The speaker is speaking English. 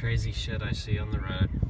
crazy shit I see on the road.